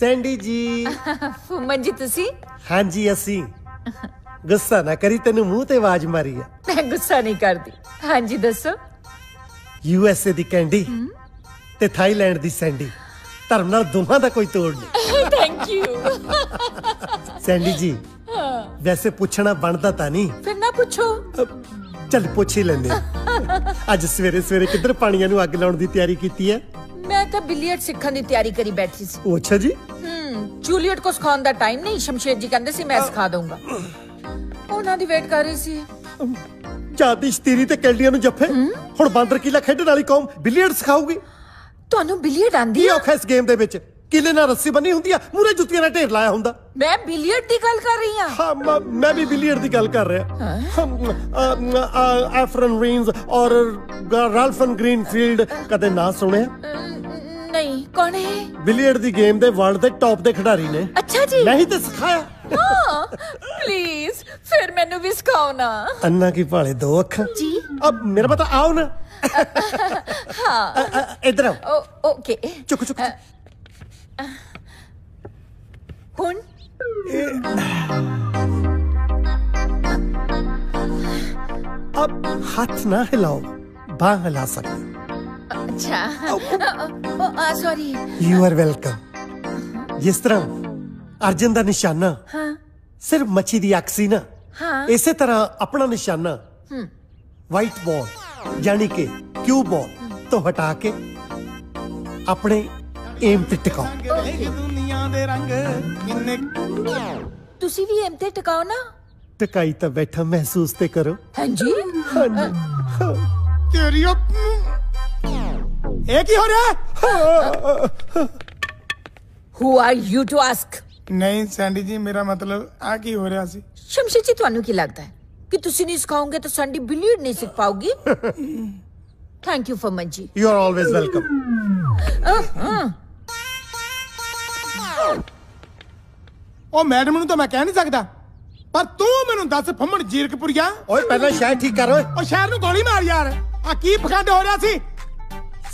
Sandy ਜੀ। ਫੁੰਮਨ ਜੀ ਤੁਸੀਂ? ਹਾਂਜੀ ਅਸੀਂ। ਗੁੱਸਾ ਨਾ ਕਰੀ ਤੈਨੂੰ ਮੂੰਹ ਤੇ ਆਵਾਜ਼ ਮਾਰੀ ਆ। ਮੈਂ ਗੁੱਸਾ ਨਹੀਂ ਕਰਦੀ। ਹਾਂਜੀ ਦੱਸੋ। ਯੂ ਐਸ ਏ ਦੀ ਕੈਂਡੀ ਤੇ ਥਾਈਲੈਂਡ ਦੀ ਸੈਂਡੀ। ਧਰਮ ਨਾਲ ਦੋਹਾਂ ਦਾ ਕੋਈ ਤੋੜ ਨਹੀਂ। ਥੈਂਕ ਯੂ ਸੈਂਡੀ ਜੀ ਵੈਸੇ ਪੁੱਛਣਾ ਬਣਦਾ ਤਾਂ ਨਹੀਂ। ਫਿਰ ਨਾ ਪੁੱਛੋ। ਚੱਲ ਪੁੱਛ ਹੀ ਲੈਂਦੇ ਹਾਂ। ਅੱਜ ਸਵੇਰੇ ਸਵੇਰੇ ਕਿੱਧਰ ਪਾਣੀਆਂ ਨੂੰ ਅੱਗ ਲਾਉਣ ਦੀ ਤਿਆਰੀ ਕੀਤੀ ਹੈ? ਮੈਂ ਤਾਂ ਬਿਲੀਅਰਡ ਸਿੱਖਣ ਦੀ ਤਿਆਰੀ ਕਰੀ ਬੈਠੀ ਸੀ। ਉਹ ਅੱਛਾ ਜੀ। ਹਮ ਜੂਲੀਅਟ ਕੋ ਸਿਖਾਉਣ ਦਾ ਟਾਈਮ ਨਹੀਂ ਸ਼ਮਸ਼ੇਰ ਜੀ ਕਹਿੰਦੇ ਸੀ ਮੈਂ ਸਿਖਾ ਦਊਂਗਾ। ਉਹਨਾਂ ਦੀ ਵੇਟ ਕਰ ਰਹੀ ਸੀ। ਜਾਦੀ ਸ਼ਤੀਰੀ ਤੇ ਕੈਂਡੀਆਂ ਨੂੰ ਜੱਫੇ? ਹੁਣ ਬਾਂਦਰ ਕੀਲਾ ਖੇਡਣ ਵਾਲੀ ਕੌਮ ਬਿਲੀਅਰਡ ਸਿਖਾਊਗੀ। ਤੁਹਾਨੂੰ ਬਿਲੀਅਰਡ ਆਂਦੀ ਔਖਾ ਇਸ ਗੇਮ ਦੇ ਵਿੱਚ? ਕਿਲੇ ਨਾਲ ਰੱਸੀ ਬੰਨੀ ਹੁੰਦੀ ਆ ਮੂਰੇ ਜੁੱਤੀਆਂ ਨਾਲ ਢੇਰ ਲਾਇਆ ਹੁੰਦਾ। ਮੈਂ ਬਿਲੀਅਰਡ ਦੀ ਗੱਲ ਕਰ ਰਹੀ ਹਾਂ। ਹਾਂ ਮ- ਮੈਂ ਵੀ ਬਿਲੀਅਰਡ ਦੀ ਗੱਲ ਕਰ ਰਿਹਾ। ਐਫਰਨ ਰੀਨਸ ਔਰ ਰਾਲਫਨ ਗ੍ਰੀਨਫੀਲਡ ਕਦੇ ਨਾ ਸੁਣਿਆ? ਅਮ, ਨਹੀਂ ਕੌਣ ਹੈ ਬਿਲੀਅਰਡ ਦੀ ਗੇਮ ਦੇ ਵਰਲਡ ਦੇ ਟੌਪ ਦੇ ਖਿਡਾਰੀ ਨੇ। ਅੱਛਾ ਜੀ। ਨਹੀਂ ਤੇ ਸਿਖਾਇਆ। ਹਾਂ ਪਲੀਜ਼ ਫਿਰ ਮੈਨੂੰ ਵੀ ਸਿਖਾਓ ਨਾ। ਅੰਨਾ ਕੀ ਭਾਲੇ ਦੋ ਅੱਖਾਂ। ਜੀ। ਅਬ ਮੇਰਾ ਪਤਾ ਆਓ ਨਾ। ਹਾਂ। ਇਧਰ ਆਓ। ਓ ਓਕੇ। ਚੁੱਕ ਚੁੱਕ। ਹੁਣ? ਅਬ ਹੱਥ ਨਾ ਹਿਲਾਓ ਬਾਹ ਹਿਲਾ ਸਕਦੇ ਅੱਛਾ। ਸੌਰੀ ਯੂ ਆਰ ਵੈਲਕਮ ਜਿਸ ਤਰ੍ਹਾਂ ਅਰਜਨ ਦਾ ਨਿਸ਼ਾਨਾ ਹਾਂ। ਸਿਰਫ ਮੱਛੀ ਦੀ ਅੱਖ ਸੀ ਨਾ ਹਾਂ। ਇਸੇ ਤਰ੍ਹਾਂ ਆਪਣਾ ਨਿਸ਼ਾਨਾ ਵਾਈਟ ਬਾਲ ਯਾਨੀ ਕਿ ਕਿਊ ਬਾਲ ਤੋਂ ਹਟਾ ਕੇ ਆਪਣੇ ਏਮ ਤੇ ਟਿਕਾਓ ਦੁਨੀਆ ਦੇ ਰੰਗ ਕਿੰਨੇ ਤੁਸੀਂ ਵੀ ਐਮ ਤੇ ਟਿਕਾਓ ਨਾ ਟਿਕਾਈ ਤਾਂ ਬੈਠਾ ਮਹਿਸੂਸ ਤੇ ਕਰੋ ਹਾਂਜੀ ਤੇਰੀ ਇਹ ਕੀ ਹੋ ਰਿਹਾ who are you to ask ਨਹੀਂ ਸੈਂਡੀ ਜੀ ਮੇਰਾ ਮਤਲਬ ਆ ਕੀ ਹੋ ਰਿਹਾ ਸੀ ਸ਼ਮਸ਼ੀ ਜੀ ਤੁਹਾਨੂੰ ਕੀ ਲੱਗਦਾ ਹੈ ਕਿ ਤੁਸੀਂ ਨਹੀਂ ਸਿਖਾਓਗੇ ਤਾਂ ਸੰਡੀ ਬਿਲੀਅਰਡ ਨਹੀਂ ਸਿੱਖ ਪਾਓਗੀ thank you Farman ji you are always welcome ਉਹ ਮੈਡਮ ਨੂੰ ਤਾਂ ਮੈਂ ਕਹਿ ਨਹੀਂ ਸਕਦਾ। ਪਰ ਤੂੰ ਮੈਨੂੰ ਦੱਸ ਫੰਮਣ ਜੀਰਕਪੁਰੀਆ। ਓਏ ਪਹਿਲਾਂ ਸ਼ਾਇਦ ਠੀਕ ਕਰ ਓਏ। ਉਹ ਸ਼ਹਿਰ ਨੂੰ ਗੋਲੀ ਮਾਰ ਯਾਰ। ਆ ਕੀ ਪਖੰਡ ਹੋ ਰਿਹਾ ਸੀ?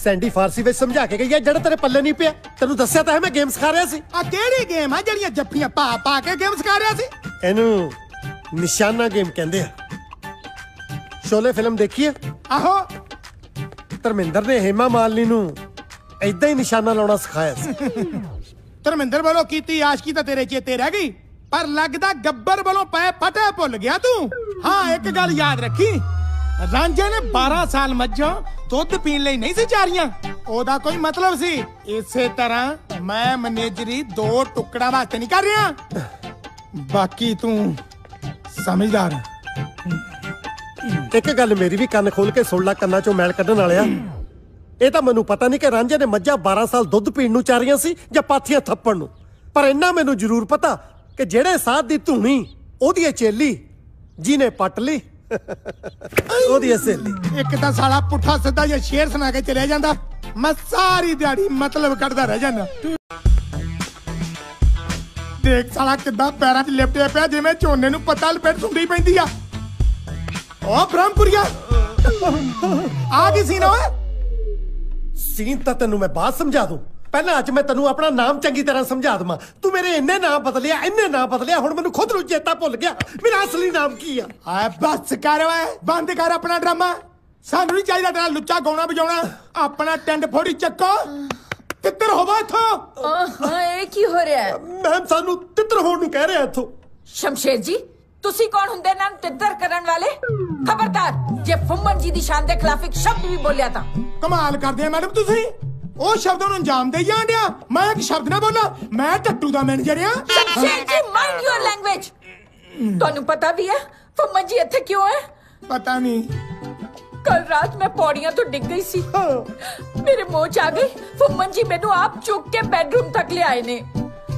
ਸੈਂਡੀ ਫਾਰਸੀ ਵਿੱਚ ਸਮਝਾ ਕੇ ਗਈ ਹੈ ਜਿਹੜਾ ਤੇਰੇ ਪੱਲੇ ਨਹੀਂ ਪਿਆ। ਤੈਨੂੰ ਦੱਸਿਆ ਤਾਂ ਹੈ ਮੈਂ ਗੇਮ ਸਿਖਾ ਰਿਹਾ ਸੀ। ਆ ਕਿਹੜੀ ਗੇਮ ਆ ਜਿਹੜੀਆਂ ਜੱਫੀਆਂ ਪਾ ਪਾ ਕੇ ਗੇਮ ਸਿਖਾ ਰਿਹਾ ਸੀ? ਇਹਨੂੰ ਨਿਸ਼ਾਨਾ ਗੇਮ ਕਹਿੰਦੇ ਆ। ਸ਼ੋਲੇ ਫਿਲਮ ਦੇਖੀ ਹੈ? ਆਹੋ। ਧਰਮਿੰਦਰ ਨੇ ਹੇਮਾ ਮਾਲਨੀ ਨੂੰ ਐਦਾਂ ਹੀ ਨਿਸ਼ਾਨਾ ਲਾਉਣਾ ਸਿਖਾਇਆ ਸੀ। ਧਰਮਿੰਦਰ ਵੱਲੋਂ ਕੀਤੀ ਆਸ਼ਕੀ ਤਾਂ ਤੇਰੇ ਚੇਤੇ ਰਹਿ ਗਈ, ਪਰ ਲੱਗਦਾ ਗੱਬਰ ਵੱਲੋਂ ਪਏ ਫਟੇ ਭੁੱਲ ਗਿਆ ਤੂੰ। ਹਾਂ, ਇੱਕ ਗੱਲ ਯਾਦ ਰੱਖੀ, ਰਾਂਝੇ ਨੇ 12 ਸਾਲ ਮੱਝਾਂ, ਦੁੱਧ ਪੀਣ ਲਈ ਨਹੀਂ ਸੀ ਚਾਰੀਆਂ। ਉਹਦਾ ਕੋਈ ਮਤਲਬ ਸੀ, ਇਸੇ ਤਰ੍ਹਾਂ ਮੈਂ ਮੈਨੇਜਰੀ ਦੋ ਟੁਕੜਾ ਵਾਸਤੇ ਨਹੀਂ ਕਰ ਰਿਹਾ। ਬਾਕੀ ਤੂੰ ਸਮਝਦਾਰ ਇੱਕ ਗੱਲ ਮੇਰੀ ਵੀ ਕੰਨ ਖੋਲ ਕੇ ਸੁਣ ਲੈ ਕੰਨਾਂ ਚੋਂ ਮੈਲ ਕੱਢਣ ਵਾਲਿਆ। ਇਹ ਤਾਂ ਮੈਨੂੰ ਪਤਾ ਨਹੀਂ ਕਿ ਰਾਂਝੇ ਨੇ ਮੱਝਾਂ 12 ਸਾਲ ਦੁੱਧ ਪੀਣ ਨੂੰ ਚਾਰੀਆਂ ਸੀ ਜਾਂ ਪਾਥੀਆਂ ਥੱਪਣ ਨੂੰ। ਪਰ ਇੰਨਾ ਮੈਨੂੰ ਜ਼ਰੂਰ ਪਤਾ ਕਿ ਜਿਹੜੇ ਸਾਧ ਦੀ ਧੂਣੀ ਉਹਦੀ ਇਹ ਚੇਲੀ, ਜਿਹਨੇ ਪੱਟ ਲਈ ਉਹਦੀ ਸਹੇਲੀ। ਇੱਕ ਤਾਂ ਸਾਲਾ ਪੁੱਠਾ ਸਿੱਧਾ ਜਿਹਾ ਸ਼ੇਰ ਸੁਣਾ ਕੇ ਚਲੇ ਜਾਂਦਾ। ਮੈਂ ਸਾਰੀ ਦਿਹਾੜੀ ਮਤਲਬ ਕੱਢਦਾ ਰਹਿ ਜਾਂਦਾ। ਦੇਖ ਸਾਲਾ ਕਿੱਦਾਂ ਪੈਰਾਂ 'ਚ ਲਿਪਟਿਆ ਪਿਆ, ਜਿਵੇਂ ਝੋਨੇ ਨੂੰ ਪੱਤਾ ਲਪੇਟ ਸੁੰਡੀ ਪੈਂਦੀ ਆ। ਓ ਬ੍ਰਹਮਪੁਰੀਆ! ਆ ਕੀ ਸੀ ਓਏ? ਸੀਨ ਤਾਂ ਤੈਨੂੰ ਮੈਂ ਬਾਅਦ ਸਮਝਾ ਦੂੰ। ਪਹਿਲਾਂ ਅੱਜ ਮੈਂ ਤੈਨੂੰ ਆਪਣਾ ਨਾਮ ਚੰਗੀ ਤਰ੍ਹਾਂ ਸਮਝਾ ਦਵਾਂ। ਤੂੰ ਮੇਰੇ ਇੰਨੇ ਨਾਮ ਬਦਲਿਆ ਇੰਨੇ ਨਾਮ ਬਦਲਿਆ ਹੁਣ ਮੈਨੂੰ ਖੁਦ ਨੂੰ ਚੇਤਾ ਭੁੱਲ ਗਿਆ। ਮੇਰਾ ਅਸਲੀ ਨਾਮ ਕੀ ਆ? ਆ ਬਸ ਕਰ ਓਏ ਬੰਦ ਕਰ ਆਪਣਾ ਡਰਾਮਾ। ਸਾਨੂੰ ਨਹੀਂ ਚਾਹੀਦਾ ਤੇਰਾ ਲੁੱਚਾ ਗਾਉਣਾ ਵਜਾਉਣਾ। ਆਪਣਾ ਟੈਂਡ ਫੋੜੀ ਚੱਕੋ। ਤਿੱਤਰ ਹੋਵਾ ਇੱਥੋਂ। ਹਾਂ ਇਹ ਕੀ ਹੋ ਰਿਹਾ ਹੈ? ਮੈਂ ਸਾਨੂੰ ਤਿੱਤਰ ਹੋਣ ਨੂੰ ਕਹਿ ਰਿਹਾ ਇੱਥੋਂ। ਸ਼ਮਸ਼ੇਰ ਜੀ ਤੁਸੀਂ ਕੌਣ ਹੁੰਦੇ ਨਾ ਤਿੱਤਰ ਕਰਨ ਵਾਲੇ? ਖਬਰਦਾਰ ਜੇ ਫੁੰਮਨ ਜੀ ਦੀ ਸ਼ਾਨ ਦੇ ਖਿਲਾਫ ਇੱਕ ਸ਼ਬਦ ਵੀ ਬੋਲਿਆ ਤਾਂ। ਕਮਾਲ ਕਰਦੇ ਆ ਮੈਡਮ ਤੁਸੀਂ। ਉਹ ਸ਼ਬਦਾਂ ਨੂੰ ਅੰਜਾਮ ਦੇਈ ਜਾਂਦਿਆ ਮੈਂ ਇੱਕ ਸ਼ਬਦ ਨਾ ਬੋਲਾਂ ਮੈਂ ਟੱਟੂ ਦਾ ਮੈਨੇਜਰ ਆ। ਸ਼ਮਸ਼ੇਰ ਜੀ ਮਾਈਂਡ ਯੂਰ ਲੈਂਗੁਏਜ ਤੁਹਾਨੂੰ ਪਤਾ ਵੀ ਹੈ ਫੁੰਮਨ ਜੀ ਇੱਥੇ ਕਿਉਂ ਹੈ? ਪਤਾ ਨਹੀਂ। ਕੱਲ ਰਾਤ ਮੈਂ ਪੌੜੀਆਂ ਤੋਂ ਡਿੱਗ ਗਈ ਸੀ। ਮੇਰੇ ਮੂੰਹ ਚ ਆ ਗਈ। ਫੁੰਮਨ ਜੀ ਮੈਨੂੰ ਆਪ ਚੁੱਕ ਕੇ ਬੈੱਡਰੂਮ ਤੱਕ ਲਿਆਏ ਨੇ।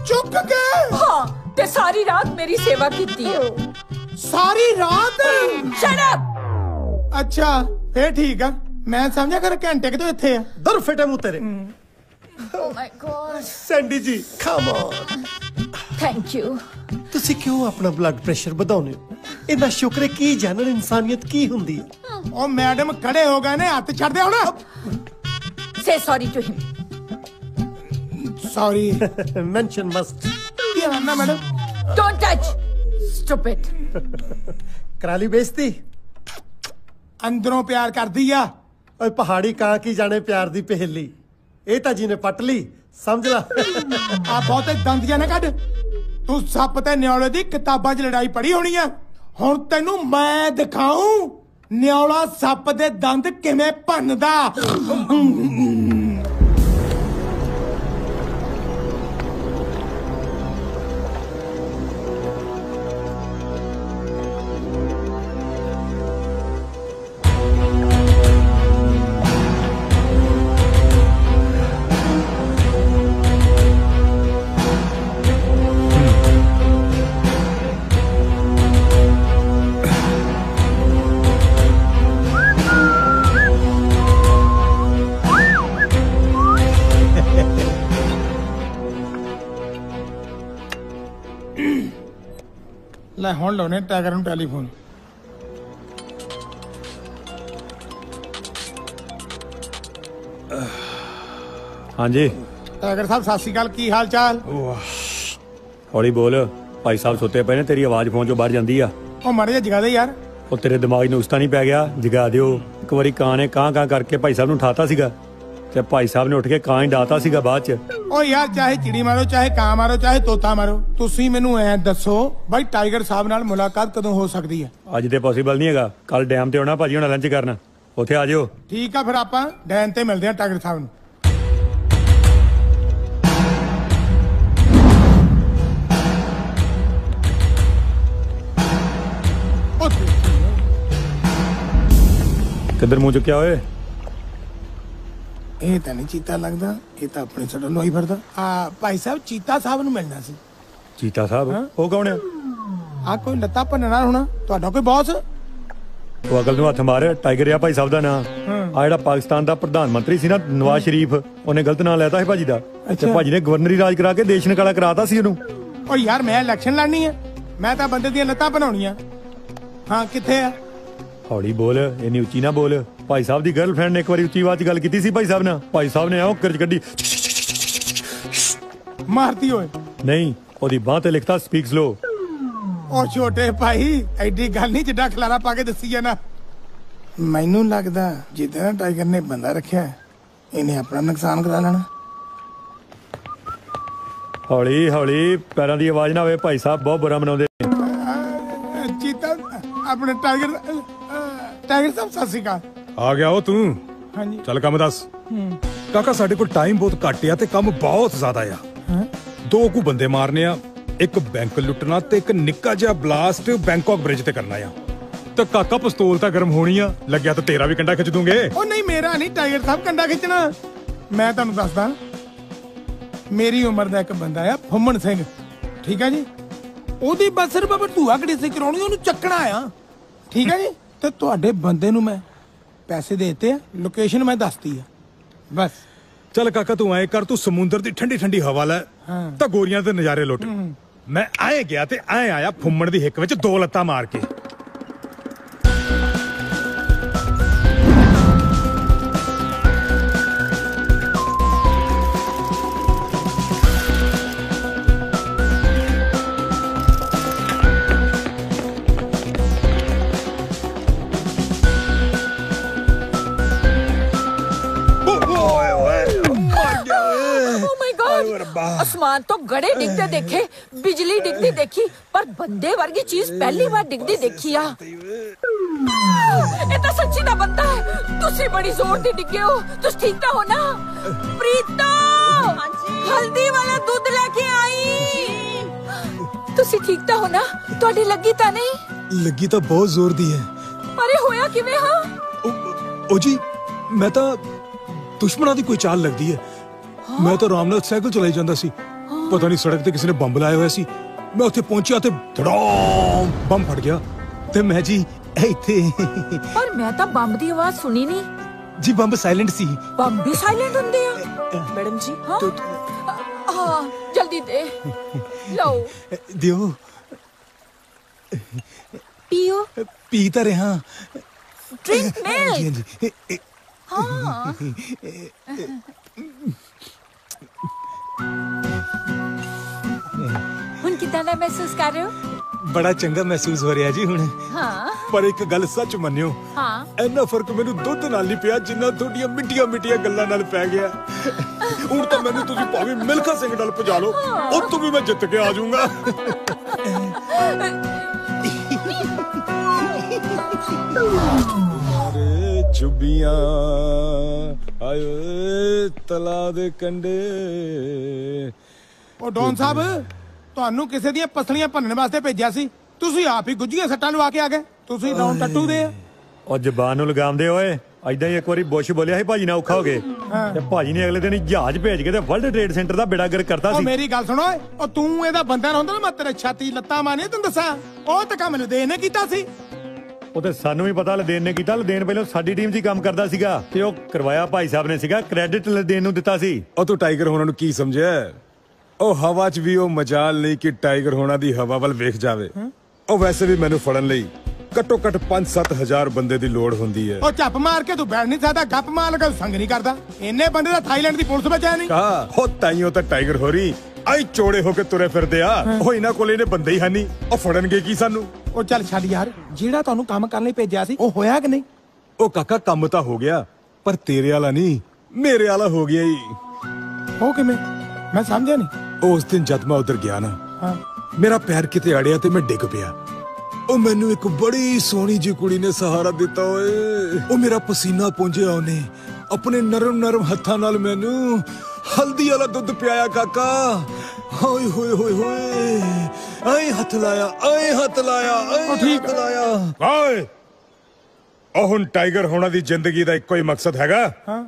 ਚੁੱਕ ਕੇ? ਹਾਂ। ਤੇ ਸਾਰੀ ਰਾਤ ਮੇਰੀ ਸੇਵਾ ਕੀਤੀ ਹੈ ਸਾਰੀ ਰਾਤ? ਸ਼ਟ ਅਪ ਅੱਛਾ ਫੇਰ ਠੀਕ ਆ। ਮੈਂ ਸਮਝਿਆ ਕਰ ਘੰਟੇ ਕਿਤੋਂ ਇੱਥੇ ਆ। ਦਰ ਫਿਟੇ ਮੂੰ ਤੇਰੇ। ਓ ਮਾਈ ਗॉड ਸੈਂਡੀ ਜੀ ਕਮ ਔਨ ਥੈਂਕ ਯੂ ਤੁਸੀਂ ਕਿਉਂ ਆਪਣਾ ਬਲੱਡ ਪ੍ਰੈਸ਼ਰ ਵਧਾਉਂਦੇ ਹੋ? ਇੰਨਾ ਸ਼ੁਕਰ ਹੈ ਕੀ ਜਾਣਨ ਇਨਸਾਨੀਅਤ ਕੀ ਹੁੰਦੀ ਹੈ? ਉਹ ਮੈਡਮ ਖੜੇ ਹੋ ਗਏ ਨੇ ਹੱਥ ਛੱਡ ਦੇ ਹੁਣ। Say sorry to him sorry mention must ਕੀ ਆਨਾ ਮੈਡਮ ਡੋਨਟ ਟੱਚ ਸਟੂਪਿਡ ਕਰਾ ਲਈ ਬੇਇੱਜ਼ਤੀ ਅੰਦਰੋਂ ਪਿਆਰ ਕਰਦੀ ਆ ਓਏ ਪਹਾੜੀ ਕਾਂ ਕੀ ਜਾਣੇ ਪਿਆਰ ਦੀ ਪਹੇਲੀ ਇਹ ਤਾਂ ਜੀ ਨੇ ਪੱਟ ਲਈ ਸਮਝ ਲੈ ਆ ਬਹੁਤੇ ਦੰਦੀਆਂ ਨਾ ਕੱਢ ਤੂੰ ਸੱਪ ਤੇ ਨਿਆਲੇ ਦੀ ਕਿਤਾਬਾਂ 'ਚ ਲੜਾਈ ਪੜ੍ਹੀ ਹੋਣੀ ਆ ਹੁਣ ਤੈਨੂੰ ਮੈਂ ਦਿਖਾਉਂ ਨਿਆਲਾ ਸੱਪ ਦੇ ਦੰਦ ਕਿਵੇਂ ਭੰਨਦਾ ਲੈ ਹੁਣ ਲਾਉਣੇ ਟਾਈਗਰ ਨੂੰ ਟੈਲੀਫੋਨ। ਹਾਂਜੀ। ਟਾਈਗਰ ਸਾਹਿਬ ਸਤਿ ਸ਼੍ਰੀ ਅਕਾਲ ਕੀ ਹਾਲ ਚਾਲ ਹੌਲੀ ਬੋਲ। ਭਾਈ ਸਾਹਿਬ ਸੁੱਤੇ ਪਏ ਨੇ ਤੇਰੀ ਆਵਾਜ਼ ਫੋਨ ਚੋਂ ਬਾਹਰ ਜਾਂਦੀ ਆ। ਉਹ ਮਾੜੇ ਜਿਹਾ ਜਗਾ ਦੇ ਯਾਰ। ਉਹ ਤੇਰੇ ਦਿਮਾਗ ਨੂੰ ਉਸਤਾ ਨਹੀਂ ਪੈ ਗਿਆ। ਜਗਾ ਦਿਓ। ਇੱਕ ਵਾਰੀ ਕਾਂ ਨੇ ਕਾਂ ਕਾਂ ਕਰਕੇ ਭਾਈ ਸਾਹਿਬ ਨੂੰ ਉਠਾਤਾ ਸੀਗਾ। ਤੇ ਭਾਈ ਸਾਹਿਬ ਨੇ ਉੱਠ ਕੇ ਕਾਂ ਹੀ ਡਾਤਾ ਸੀਗਾ ਬਾਅਦ ਚ। ਓ ਯਾਰ ਚਾਹੇ ਚਿੜੀ ਮਾਰੋ ਚਾਹੇ ਕਾਂ ਮਾਰੋ ਚਾਹੇ ਤੋਤਾ ਮਾਰੋ ਤੁਸੀਂ ਮੈਨੂੰ ਐ ਦੱਸੋ ਬਾਈ ਟਾਈਗਰ ਸਾਹਿਬ ਨਾਲ ਮੁਲਾਕਾਤ ਕਦੋਂ ਹੋ ਸਕਦੀ ਹੈ? ਅੱਜ ਤੇ ਪੋਸੀਬਲ ਨਹੀਂ ਹੈਗਾ। ਕੱਲ ਡੈਮ ਤੇ ਆਉਣਾ ਭਾਜੀ ਹੁਣ ਲੰਚ ਕਰਨ। ਉੱਥੇ ਆ ਜਿਓ। ਠੀਕ ਆ ਫਿਰ ਆਪਾਂ ਡੈਨ ਤੇ ਮਿਲਦੇ ਆ ਟਾਈਗਰ ਸਾਹਿਬ ਨੂੰ। ਕਿੱਧਰ ਮੂੰਹ ਚੁੱਕਿਆ ਓਏ? ਇਹ ਤਾਂ ਨਹੀਂ ਚੀਤਾ ਲੱਗਦਾ ਇਹ ਤਾਂ ਆਪਣੇ ਸੜਨ ਲੋਈ ਫਿਰਦਾ। ਆ ਭਾਈ ਸਾਹਿਬ ਚੀਤਾ ਸਾਹਿਬ ਨੂੰ ਮਿਲਣਾ ਸੀ। ਚੀਤਾ ਸਾਹਿਬ ਉਹ ਕੌਣ ਆ? ਆ ਕੋਈ ਲੱਤਾ ਭੰਨਣਾ ਹੋਣਾ? ਤੁਹਾਡਾ ਕੋਈ ਬੌਸ ਉਹ ਅਕਲ ਨੂੰ ਹੱਥ ਮਾਰ ਟਾਈਗਰ ਆ ਭਾਈ ਸਾਹਿਬ ਦਾ ਨਾਂ ਆ ਜਿਹੜਾ ਪਾਕਿਸਤਾਨ ਦਾ ਪ੍ਰਧਾਨ ਮੰਤਰੀ ਸੀ ਨਾ ਨਵਾਜ਼ ਸ਼ਰੀਫ ਉਹਨੇ ਗਲਤ ਨਾਂ ਲੈਤਾ ਸੀ ਭਾਜੀ ਦਾ। ਤੇ। ਭਾਜੀ ਨੇ ਗਵਰਨਰੀ ਰਾਜ ਕਰਾ ਕੇ ਦੇਸ਼ ਨਿਕਾਲਾ ਕਰਾਤਾ ਸੀ ਉਹਨੂੰ। ਓ ਯਾਰ ਮੈਂ ਇਲੈਕਸ਼ਨ ਲੜਨੀ ਆ। ਮੈਂ ਤਾਂ ਬੰਦੇ ਦੀਆਂ ਲੱਤਾਂ ਬਣਾਉਣੀਆਂ ਹਾਂ ਕਿੱਥੇ ਆ? ਹੌਲੀ ਬੋਲ ਇੰਨੀ ਉੱਚੀ ਨਾ ਬੋਲ। ਭਾਈ ਸਾਹਿਬ ਦੀ ਗਰਲਫ੍ਰੈਂਡ ਨੇ ਇੱਕ ਵਾਰੀ ਉੱਚੀ ਆਵਾਜ਼ 'ਚ ਗੱਲ ਕੀਤੀ ਸੀ ਭਾਈ ਸਾਹਿਬ ਨਾਲ? ਭਾਈ ਸਾਹਿਬ ਨੇ ਆਉ ਕਰਜ ਕੱਢੀ। ਮਾਰਤੀ ਓਏ। ਨਹੀਂ ਉਹਦੀ ਬਾਹ ਤੇ ਲਿਖਤਾ ਸਪੀਕ ਸਲੋ ਉਹ ਛੋਟੇ ਭਾਈ ਐਡੀ ਗੱਲ ਨਹੀਂ ਜਿੱਡਾ ਖਲਾਰਾ ਪਾ ਕੇ ਦੱਸੀ ਜਾਣਾ ਮੈਨੂੰ ਲੱਗਦਾ ਜਿੱਦਾਂ ਟਾਈਗਰ ਨੇ ਬੰਦਾ ਰੱਖਿਆ ਇਹਨੇ ਆਪਣਾ ਨੁਕਸਾਨ ਕਰਾ ਲੈਣਾ। ਹੌਲੀ ਹੌਲੀ ਪੈਰਾਂ ਦੀ ਆਵਾਜ਼ ਨਾ ਹੋਵੇ ਭਾਈ ਸਾਹਿਬ ਬਹੁਤ ਬੁਰਾ ਮਨਾਉਂਦੇ ਨੇ। ਚੀਤਾ ਆਪਣੇ ਟਾਈਗਰ ਟਾਈਗਰ ਸਾਹਿਬ ਸਤਿ ਸ਼੍ਰੀ ਅਕਾਲ। ਆ ਗਿਆ ਉਹ ਤੂੰ। ਹਾਂਜੀ। ਚੱਲ ਕੰਮ ਦੱਸ। ਕਾਕਾ ਸਾਡੇ ਕੋਲ ਟਾਈਮ ਬਹੁਤ ਘੱਟ ਆ ਤੇ ਕੰਮ ਬਹੁਤ ਜ਼ਿਆਦਾ ਆ। ਦੋ ਕੁ ਬੰਦੇ ਮਾਰਨੇ ਆ ਇੱਕ ਬੈਂਕ ਲੁੱਟਣਾ ਤੇ ਇੱਕ ਨਿੱਕਾ ਜਿਹਾ ਬਲਾਸਟ ਬੈਂਕਾਕ ਬ੍ਰਿਜ ਤੇ ਕਰਨਾ ਆ। ਤੇ ਕਾਕਾ ਪਿਸਤੌਲ ਤਾਂ ਗਰਮ ਹੋਣੀ ਆ ਲੱਗਿਆ ਤਾਂ ਤੇਰਾ ਵੀ ਕੰਡਾ ਖਿੱਚ ਦੂੰਗੇ। ਉਹ ਨਹੀਂ ਮੇਰਾ ਨਹੀਂ ਟਾਈਗਰ ਸਾਹਿਬ ਕੰਡਾ ਖਿੱਚਣਾ। ਮੈਂ ਤੁਹਾਨੂੰ ਦੱਸਦਾ ਮੇਰੀ ਉਮਰ ਦਾ ਇੱਕ ਬੰਦਾ ਆ ਫੁੰਮਣ ਸਿੰਘ। ਠੀਕ ਆ ਜੀ? ਉਹਦੀ ਬਸ ਸਿਰਫ ਆਪਾਂ ਧੂਆ ਸੇ ਕਰਾਉਣੀ ਉਹਨੂੰ ਚੱਕਣਾ ਆ। ਠੀਕ ਆ ਜੀ? ਤੇ ਤੁਹਾਡੇ ਬੰਦੇ ਨੂੰ ਮੈਂ ਪੈਸੇ ਦੇ ਦਿੱਤੇ ਆ ਲੋਕੇਸ਼ਨ ਮੈਂ ਦੱਸਤੀ ਆ। ਬਸ। ਚੱਲ ਕਾਕਾ ਤੂੰ ਐ ਕਰ ਤੂੰ ਸਮੁੰਦਰ ਦੀ ਠੰਡੀ ਠੰਡੀ ਹਵਾ ਲੈ ਹਾਂ। ਤਾਂ ਗੋਰੀਆਂ ਦੇ ਨਜ਼ਾਰੇ ਲੁੱਟ। ਮੈਂ ਆਏ ਗਿਆ ਤੇ ਐ ਆਇਆ ਫੁੰਮਣ ਦੀ ਹਿੱਕ ਵਿੱਚ ਦੋ ਲੱਤਾਂ ਮਾਰ ਕੇ। ਗॉड ਅਸਮਾਨ ਤੋਂ ਗੜੇ ਡਿੱਗਦੇ ਦੇਖੇ ਬਿਜਲੀ ਡਿੱਗਦੀ ਦੇਖੀ ਪਰ ਬੰਦੇ ਵਰਗੀ ਚੀਜ਼ ਪਹਿਲੀ ਵਾਰ ਡਿੱਗਦੀ ਦੇਖੀ ਆ। ਇਹ ਤਾਂ ਸੱਚੀ ਦਾ ਬੰਦਾ ਹੈ। ਤੁਸੀਂ ਬੜੀ ਜ਼ੋਰ ਦੀ ਡਿੱਗੇ ਹੋ। ਤੁਸੀਂ ਠੀਕ ਤਾਂ ਹੋ ਨਾ? ਪ੍ਰੀਤੋ! ਹਾਂਜੀ। ਹਲਦੀ ਵਾਲਾ ਦੁੱਧ ਲੈ ਕੇ ਆਈ। ਤੁਸੀਂ ਠੀਕ ਤਾਂ ਹੋ ਨਾ? ਤੁਹਾਡੀ ਲੱਗੀ ਤਾਂ ਨਹੀਂ? ਲੱਗੀ ਤਾਂ ਬਹੁਤ ਜ਼ੋਰ ਦੀ ਹੈ। ਅਰੇ ਹੋਇਆ ਕਿਵੇਂ ਹਾਂ? ਉਹ ਜੀ ਮੈਂ ਤਾਂ ਦੁਸ਼ਮਣਾਂ ਦੀ ਕੋਈ ਚਾਲ ਲੱਗਦੀ ਹੈ। ਮੈਂ ਤਾਂ ਆਰਾਮ ਨਾਲ ਸਾਈਕਲ ਚਲਾਈ ਜਾਂਦਾ ਸੀ ਪਤਾ ਨਹੀਂ ਸੜਕ ਤੇ ਕਿਸੇ ਨੇ ਬੰਬ ਲਾਇਆ ਹੋਇਆ ਸੀ ਮੈਂ ਉੱਥੇ ਪਹੁੰਚਿਆ ਤੇ ਧੜਾਮ ਬੰਬ ਫਟ ਗਿਆ ਤੇ ਮੈਂ ਜੀ ਇੱਥੇ ਪਰ ਮੈਂ ਤਾਂ ਬੰਬ ਦੀ ਆਵਾਜ਼ ਸੁਣੀ ਨਹੀਂ ਜੀ ਬੰਬ ਸਾਇਲੈਂਟ ਸੀ ਬੰਬ ਵੀ ਸਾਇਲੈਂਟ ਹੁੰਦੇ ਆ ਮੈਡਮ ਜੀ ਹਾਂ ਹਾਂ ਜਲਦੀ ਦੇ ਲਓ ਦਿਓ ਪੀਓ ਪੀ ਤਾਂ ਰਿਹਾ ਡਰਿੰਕ ਮਿਲਕ ਹਾਂ ਦਾ ਮਹਿਸੂਸ ਕਰ ਰਹੇ ਹੋ? ਬੜਾ ਚੰਗਾ ਮਹਿਸੂਸ ਹੋ ਰਿਹਾ ਜੀ ਹੁਣ। ਹਾਂ। ਪਰ ਇੱਕ ਗੱਲ ਸੱਚ ਮੰਨਿਓ। ਹਾਂ। ਇੰਨਾ ਫ਼ਰਕ ਮੈਨੂੰ ਦੁੱਧ ਨਾਲ ਨਹੀਂ ਪਿਆ ਜਿੰਨਾ ਤੁਹਾਡੀਆਂ ਮਿੱਟੀਆਂ ਮਿੱਟੀਆਂ ਗੱਲਾਂ ਨਾਲ ਪੈ ਗਿਆ। ਹੁਣ ਤਾਂ ਮੈਨੂੰ ਤੁਸੀਂ ਭਾਵੇਂ ਮਿਲਖਾ ਸਿੰਘ ਨਾਲ ਭਜਾ ਲਓ ਉੱਥੋਂ ਵੀ ਮੈਂ ਜਿੱਤ ਕੇ ਆ ਜਾਊਂਗਾ। ਅਰੇ ਚੁੱਬੀਆਂ ਆਏ ਤਲਾ ਦੇ ਕੰਡੇ ਉਹ ਡੌਨ ਸਾਹਿਬ ਤੁਹਾਨੂੰ ਕਿਸੇ ਦੀਆਂ ਪਸਲੀਆਂ ਭੰਨਣ ਵਾਸਤੇ ਭੇਜਿਆ ਸੀ। ਤੁਸੀਂ ਆਪ ਹੀ ਗੁੱਜੀਆਂ ਸੱਟਾਂ ਲਵਾ ਕੇ ਆ ਗਏ। ਤੁਸੀਂ ਰੌਣ ਟੱਟੂ ਦੇ ਆ ਉਹ ਜ਼ਬਾਨ ਨੂੰ ਲਗਾਮਦੇ ਓਏ। ਐਦਾਂ ਹੀ ਇੱਕ ਵਾਰੀ ਬੁਸ਼ ਬੋਲਿਆ ਸੀ ਭਾਜੀ ਨਾਲ ਔਖਾ ਹੋ ਗਏ। ਤੇ ਭਾਜੀ ਨੇ ਅਗਲੇ ਦਿਨ ਹੀ ਜਹਾਜ਼ ਭੇਜ ਕੇ ਤੇ ਵਰਲਡ ਟ੍ਰੇਡ ਸੈਂਟਰ ਦਾ ਬੇੜਾਗਰ ਕਰਤਾ ਉਹ ਸੀ। ਮੇਰੀ ਗੱਲ ਸੁਣੋ ਓਏ। ਉਹ ਤੂੰ ਇਹਦਾ ਬੰਦਾ ਨਾ ਹੁੰਦਾ ਨਾ ਮੈਂ ਤੇਰੇ ਛਾਤੀ ਲੱਤਾਂ ਮਾਰਨੀਆਂ ਤੈਨੂੰ ਦੱਸਾਂ। ਉਹ ਤਾਂ ਕੰਮ ਨੂੰ ਨੇ ਕੀਤਾ ਸੀ। ਉਹ ਤੇ ਸਾਨੂੰ ਵੀ ਪਤਾ ਲਦੇਨ ਨੇ ਕੀਤਾ। ਲਦੇਨ ਪਹਿਲਾਂ ਸਾਡੀ ਟੀਮ 'ਚ ਹੀ ਕੰਮ ਕਰਦਾ ਸੀਗਾ। ਤੇ ਉਹ ਕਰਵਾਇਆ ਭਾਈ ਸਾਹਿਬ ਨੇ ਸੀਗਾ। ਕ੍ਰੈਡਿਟ ਲਦੇਨ ਨੂੰ ਦਿੱਤਾ ਸੀ। ਉਹ ਤੂੰ ਟਾਈਗਰ ਹੋਣਾ ਨੂੰ ਕੀ ਸਮਝਿਆ? ਉਹ ਹਵਾ 'ਚ ਵੀ ਉਹ ਮਜਾਲ ਨਹੀਂ ਕਿ ਟਾਈਗਰ ਹੋਣਾ ਦੀ ਹਵਾ ਵੱਲ ਵੇਖ ਜਾਵੇ। ਉਹ ਵੈਸੇ ਵੀ ਮੈਨੂੰ ਫੜਨ ਲਈ ਘੱਟੋ ਘੱਟ 5-7000 ਬੰਦੇ ਦੀ ਲੋੜ ਹੁੰਦੀ ਹੈ। ਉਹ ਝੱਪ ਮਾਰ ਕੇ ਤੂੰ ਬੈਠ ਨਹੀਂ ਸਕਦਾ ਗੱਪ ਮਾਰ ਲਗਾ ਸੰਗ ਨਹੀਂ ਕਰਦਾ। ਇੰਨੇ ਬੰਦੇ ਦਾ ਥਾਈਲੈਂਡ ਦੀ ਪੁਲਿਸ ਵਿੱਚ ਨਹੀਂ। ਹੋ ਤਾਈਓ ਤਾਂ ਟਾਈਗਰ ਹੋ ਰਹੀ। ਆਈ ਚੋੜੇ ਹੋ ਕੇ ਤੁਰੇ ਫਿਰਦੇ ਆ। ਉਹ ਇਹਨਾਂ ਕੋਲ ਇਹਨੇ ਬੰਦੇ ਹੀ ਹਨੀ ਉਹ ਫੜਨਗੇ ਕੀ ਸਾਨੂੰ? ਉਹ ਚੱਲ ਛੱਡ ਯਾਰ ਜਿਹੜਾ ਤੁਹਾਨੂੰ ਕੰਮ ਕਰਨ ਲਈ ਭੇਜਿਆ ਸੀ ਉਹ ਹੋਇਆ ਕਿ ਨਹੀਂ? ਉਹ ਕਾਕਾ ਕੰਮ ਤਾਂ ਹੋ ਗਿਆ ਪਰ ਤੇਰੇ ਵਾਲਾ ਨਹੀਂ ਮੇਰੇ ਵਾਲਾ ਹੋ ਗਿਆ ਹੀ ਉਹ ਕਿਵੇਂ? ਮੈਂ ਸਮਝਿਆ ਨਹੀਂ। ਉਸ ਦਿਨ ਜਦ ਮੈਂ ਉਧਰ ਗਿਆ ਨਾ ਹਾਂ। ਮੇਰਾ ਪੈਰ ਕਿਤੇ ਅੜਿਆ ਤੇ ਮੈਂ ਡਿੱਗ ਪਿਆ। ਉਹ ਮੈਨੂੰ ਇੱਕ ਬੜੀ ਸੋਹਣੀ ਜਿਹੀ ਕੁੜੀ ਨੇ ਸਹਾਰਾ ਦਿੱਤਾ ਓਏ। ਉਹ ਮੇਰਾ ਪਸੀਨਾ ਪੂੰਝਿਆ ਉਹਨੇ। ਆਪਣੇ ਨਰਮ ਨਰਮ ਹੱਥਾਂ ਨਾਲ ਮੈਨੂੰ ਹਲਦੀ ਵਾਲਾ ਦੁੱਧ ਪਿਆਇਆ ਕਾਕਾ। ਹੋਏ ਹੋਏ ਹੋਏ ਹੋਏ। ਆਏ ਹੱਥ ਲਾਇਆ ਆਏ ਹੱਥ ਲਾਇਆ ਆਏ ਹੱਥ ਲਾਇਆ। ਓਏ ਉਹ ਹੁਣ ਟਾਈਗਰ ਹੋਣਾ ਦੀ ਜ਼ਿੰਦਗੀ ਦਾ ਇੱਕੋ ਹੀ ਮਕਸਦ ਹੈਗਾ। ਹਾਂ।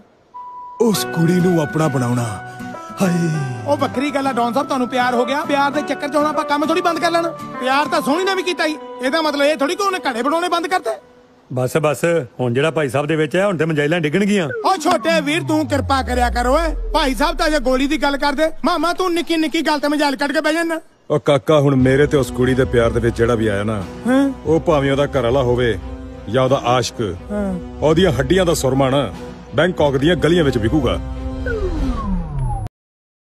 ਉਸ ਕੁੜੀ ਨੂੰ ਆਪਣਾ ਬਣਾਉਣਾ। ਹਾਏ। ਉਹ ਵੱਖਰੀ ਗੱਲ ਆ ਡੌਨ ਸਾਹਿਬ ਤੁਹਾਨੂੰ ਪਿਆਰ ਹੋ ਗਿਆ। ਪਿਆਰ ਦੇ ਚੱਕਰ 'ਚ ਹੁਣ ਆਪਾਂ ਕੰਮ ਥੋੜੀ ਬੰਦ ਕਰ ਲੈਣਾ। ਪਿਆਰ ਤਾਂ ਸੋਹਣੀ ਨੇ ਵੀ ਕੀਤਾ ਹੀ ਇਹਦਾ ਮਤਲਬ ਇਹ ਥੋੜੀ ਕਿ ਉਹਨੇ ਘੜੇ ਬਣਾਉਣੇ ਬੰਦ ਕਰਤੇ? ਬਸ ਬਸ। ਹੁਣ ਜਿਹੜਾ ਭਾਈ ਸਾਹਿਬ ਦੇ ਵਿੱਚ ਹੈ ਹੁਣ ਤੇ ਮਜਾਇਲਾਂ ਡਿੱਗਣਗੀਆਂ ਉਹ ਛੋਟੇ ਵੀਰ ਤੂੰ ਕਿਰਪਾ ਕਰਿਆ ਕਰ ਓਏ। ਭਾਈ ਸਾਹਿਬ ਤਾਂ ਜੇ ਗੋਲੀ ਦੀ ਗੱਲ ਕਰਦੇ। ਮਾਮਾ ਤੂੰ ਨਿੱਕੀ ਨਿੱਕੀ ਗੱਲ ਤੇ ਮਜਾਲ ਕੱਢ ਕੇ ਬਹਿ ਜਾਣਾ ਉਹ ਕਾਕਾ ਹੁਣ ਮੇਰੇ ਤੇ ਉਸ ਕੁੜੀ ਦੇ ਪਿਆਰ ਦੇ ਵਿੱਚ ਜਿਹੜਾ ਵੀ ਆਇਆ ਨਾ ਹਾਂ। ਉਹ ਭਾਵੇਂ ਉਹਦਾ ਘਰ ਵਾਲਾ ਹੋਵੇ ਜਾਂ ਉਹਦਾ ਆਸ਼ਕ ਹਾਂ। ਉਹਦੀਆਂ ਹੱਡੀਆਂ ਦਾ ਸੁਰਮਾ ਨਾ ਬੈਂਕਾਕ ਦੀਆਂ ਗਲੀਆਂ ਵਿੱਚ ਵਿਕੂਗਾ।